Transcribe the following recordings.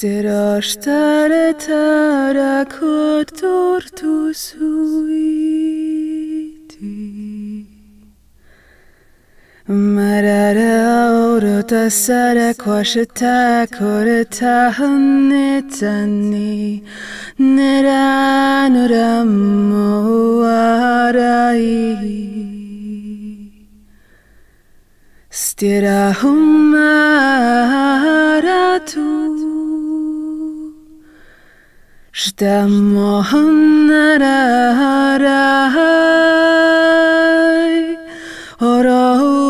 Stirashtare tarakot tortus uiti Marara Du är turui turu tumeta Styrostare tara kotor tu suiti Marara oro tasara kwashita korita hanetani Neranuramo arai Stira humaratu Stamohanarai Oroartiui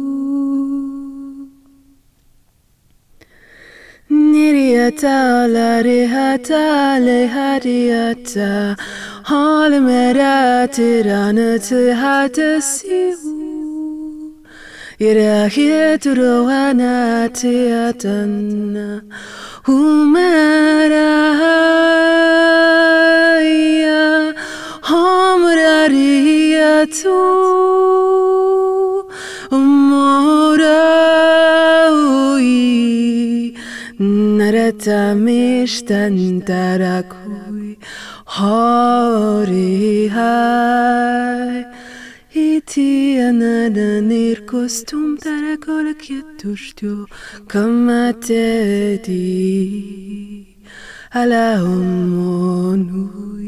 Harrieta, lariheta, leharieta, halmera ha hadesiu. يراحيت رواناتي أتنا ومرايا هم راريتو أمه Naratamishtanarakui Horihai Iti ananir kostum tarakola kietushtu kamatedi. Ala homonui